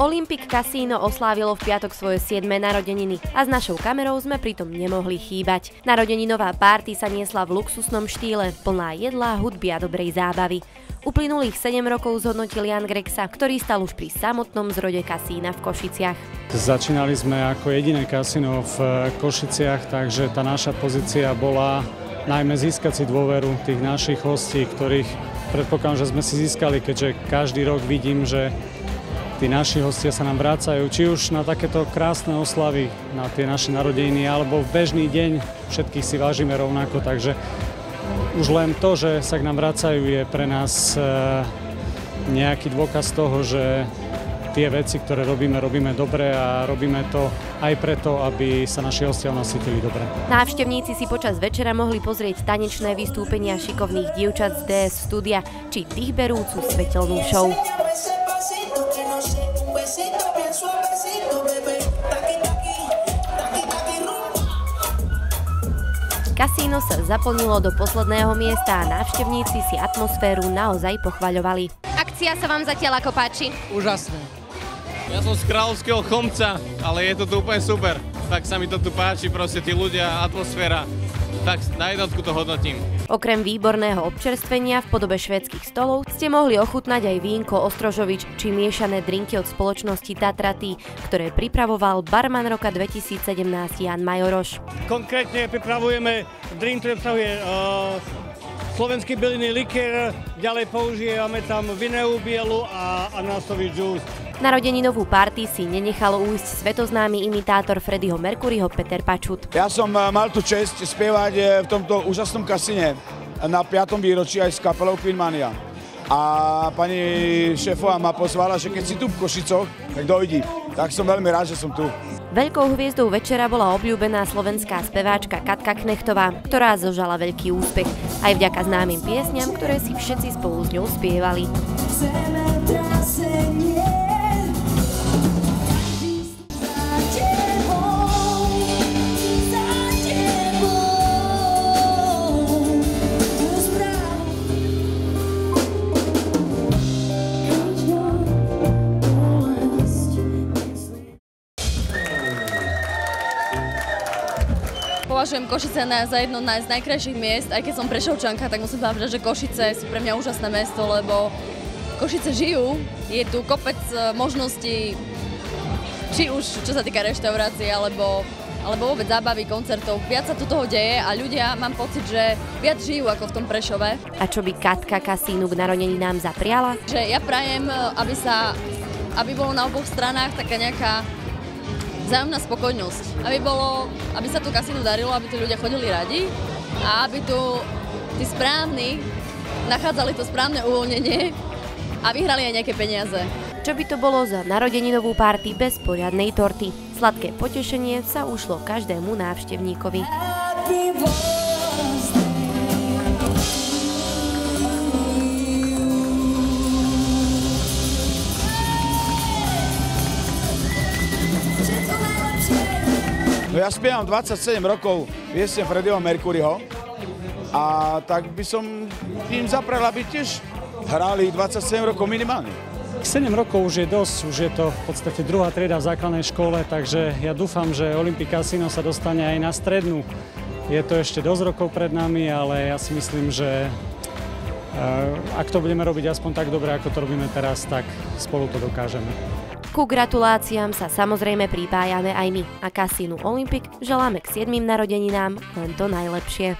Olympic Casino oslávilo v piatok svoje 7. narodeniny a s našou kamerou sme pritom nemohli chýbať. Narodeninová párty sa niesla v luxusnom štýle, plná jedla, hudby a dobrej zábavy. Uplynulých 7 rokov zhodnotil Jan Grexa, ktorý stal už pri samotnom zrode kasína v Košiciach. Začínali sme ako jediné kasino v Košiciach, takže tá naša pozícia bola najmä získať si dôveru tých našich hostí, ktorých predpokladám, že sme si získali, keďže každý rok vidím, že tí naši hostia sa nám vrácajú, či už na takéto krásne oslavy, na tie naše narodeniny, alebo v bežný deň všetkých si vážime rovnako, takže už len to, že sa k nám vracajú, je pre nás e, nejaký dôkaz toho, že tie veci, ktoré robíme, robíme dobre a robíme to aj preto, aby sa naši hostia nasytili dobre. Návštevníci si počas večera mohli pozrieť tanečné vystúpenia šikovných dievčat z DS studia či dýchberúcu svetelnú show. Kasíno sa zaplnilo do posledného miesta a návštevníci si atmosféru naozaj pochvaľovali. Akcia sa vám zatiaľ ako páči? Úžasné. Ja som z Kráľovského chomca, ale je to tu úplne super. Tak sa mi to tu páči, proste tí ľudia, atmosféra. Tak na jednotku to hodnotím. Okrem výborného občerstvenia v podobe švédskych stolov ste mohli ochutnať aj vínko Ostrožovič či miešané drinky od spoločnosti Tatraty, ktoré pripravoval barman roka 2017 Jan Majoroš. Konkrétne pripravujeme drink, ktorý obsahuje uh, slovenský bylinný likér, ďalej používame tam vineu bielu a ananasový džús. Narodeninovú party si nenechal újsť svetoznámy imitátor Freddyho Mercuryho Peter Pačut. Ja som uh, mal tu čest spievať uh, v tomto úžasnom kasine na 5. výročí aj s kapelou Queenmania. A pani šéfová ma pozvala, že keď si tu v Košicoch, tak dojdi. Tak som veľmi rád, že som tu. Veľkou hviezdou večera bola obľúbená slovenská speváčka Katka Knechtová, ktorá zožala veľký úspech, aj vďaka známym piesňam, ktoré si všetci spolu s ňou spievali. Považujem Košice za jedno z najkrajších miest, aj keď som prešovčanka, tak musím povedať, že Košice sú pre mňa úžasné mesto, lebo Košice žijú, je tu kopec e, možností, či už čo sa týka reštaurácie, alebo, alebo vôbec zábavy, koncertov. Viac sa tu toho deje a ľudia, mám pocit, že viac žijú ako v tom Prešove. A čo by Katka Kasínu k nám zapriala? Že ja prajem, e, aby sa aby bolo na oboch stranách taká nejaká vzájomná spokojnosť. Aby, bolo, aby sa tu kasínu darilo, aby tu ľudia chodili radi a aby tu tí správni nachádzali to správne uvoľnenie a vyhrali aj nejaké peniaze. Čo by to bolo za narodeninovú párty bez poriadnej torty? Sladké potešenie sa ušlo každému návštevníkovi. Happy No ja spievam 27 rokov piesne Freddieho Mercuryho a tak by som im zaprel, aby tiež hrali 27 rokov minimálne. 7 rokov už je dosť, už je to v podstate druhá trieda v základnej škole, takže ja dúfam, že Olympic Casino sa dostane aj na strednú. Je to ešte dosť rokov pred nami, ale ja si myslím, že eh, ak to budeme robiť aspoň tak dobre, ako to robíme teraz, tak spolu to dokážeme. Ku gratuláciám sa samozrejme pripájame aj my a kasínu Olympic želáme k 7 narodeninám len to najlepšie.